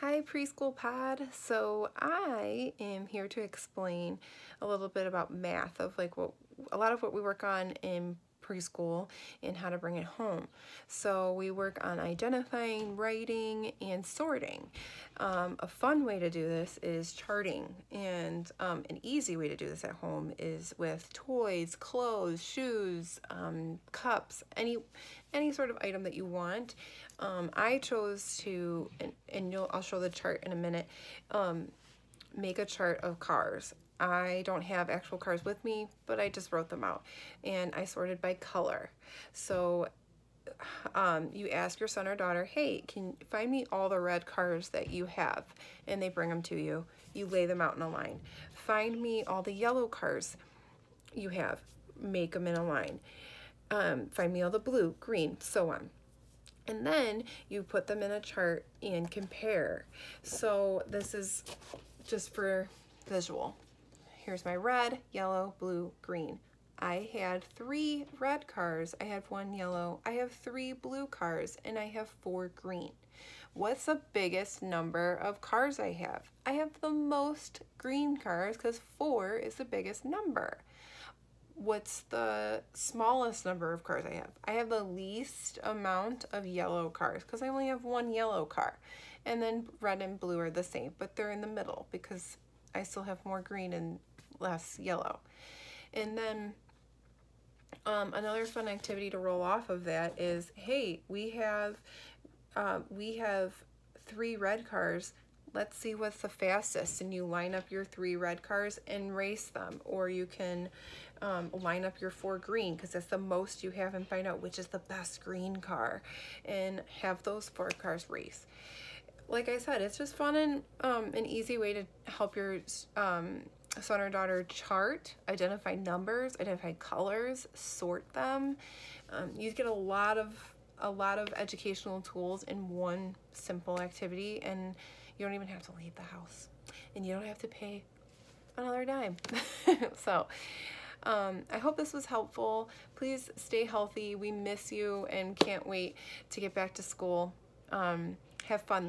Hi Preschool Pod. So I am here to explain a little bit about math of like what a lot of what we work on in preschool and how to bring it home. So we work on identifying, writing, and sorting. Um, a fun way to do this is charting and um, an easy way to do this at home is with toys, clothes, shoes, um, cups, any any sort of item that you want. Um, I chose to, and, and you'll, I'll show the chart in a minute, um, make a chart of cars. I don't have actual cars with me, but I just wrote them out and I sorted by color. So um, you ask your son or daughter, hey, can find me all the red cars that you have? And they bring them to you. You lay them out in a line. Find me all the yellow cars you have. Make them in a line. Um, find me all the blue, green, so on. And then you put them in a chart and compare. So this is just for visual. Here's my red, yellow, blue, green. I had three red cars, I have one yellow, I have three blue cars, and I have four green. What's the biggest number of cars I have? I have the most green cars because four is the biggest number. What's the smallest number of cars I have? I have the least amount of yellow cars because I only have one yellow car. And then red and blue are the same, but they're in the middle because I still have more green and less yellow. And then um, another fun activity to roll off of that is, hey, we have uh, we have three red cars. Let's see what's the fastest. And you line up your three red cars and race them. Or you can um, line up your four green because that's the most you have and find out which is the best green car and have those four cars race like I said, it's just fun and um, an easy way to help your um, son or daughter chart, identify numbers, identify colors, sort them. Um, you get a lot of a lot of educational tools in one simple activity and you don't even have to leave the house and you don't have to pay another dime. so um, I hope this was helpful. Please stay healthy. We miss you and can't wait to get back to school. Um, have fun.